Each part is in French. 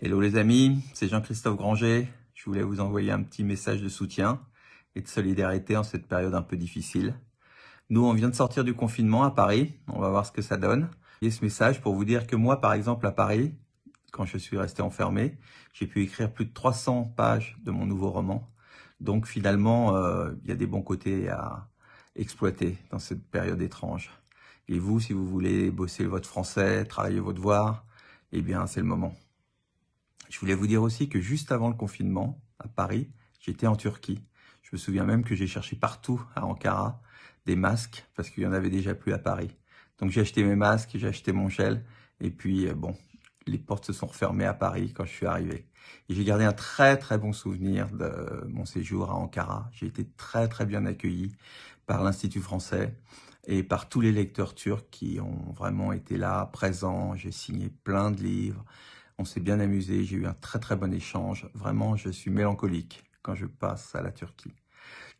Hello les amis, c'est Jean-Christophe Granger. Je voulais vous envoyer un petit message de soutien et de solidarité en cette période un peu difficile. Nous, on vient de sortir du confinement à Paris. On va voir ce que ça donne. Et ce message pour vous dire que moi, par exemple, à Paris, quand je suis resté enfermé, j'ai pu écrire plus de 300 pages de mon nouveau roman. Donc finalement, euh, il y a des bons côtés à exploiter dans cette période étrange. Et vous, si vous voulez bosser votre français, travailler votre devoir, eh bien, c'est le moment. Je voulais vous dire aussi que juste avant le confinement, à Paris, j'étais en Turquie. Je me souviens même que j'ai cherché partout à Ankara des masques parce qu'il y en avait déjà plus à Paris. Donc j'ai acheté mes masques, j'ai acheté mon gel et puis euh, bon, les portes se sont refermées à Paris quand je suis arrivé. Et j'ai gardé un très très bon souvenir de mon séjour à Ankara. J'ai été très très bien accueilli par l'Institut français et par tous les lecteurs turcs qui ont vraiment été là, présents. J'ai signé plein de livres. On s'est bien amusé. J'ai eu un très très bon échange. Vraiment, je suis mélancolique quand je passe à la Turquie.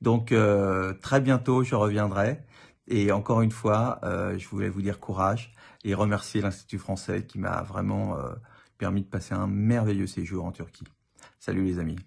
Donc euh, très bientôt, je reviendrai. Et encore une fois, euh, je voulais vous dire courage et remercier l'Institut français qui m'a vraiment euh, permis de passer un merveilleux séjour en Turquie. Salut les amis.